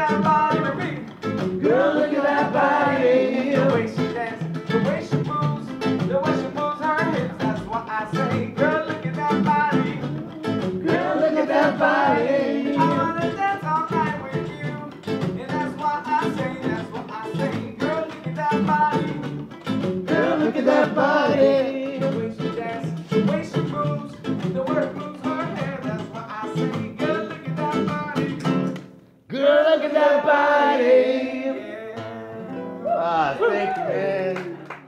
that body to me. Girl, look at that body. The way she dances, the way she moves, the way she moves her hips. That's why I say, girl, look at that body. Girl, look at that body. I wanna dance all night with you, and that's why I say, that's why I say, girl, look at that body. Girl, look at that body. The way she dances, the way she moves, the way she moves her hair. That's why I say. Thank you, man.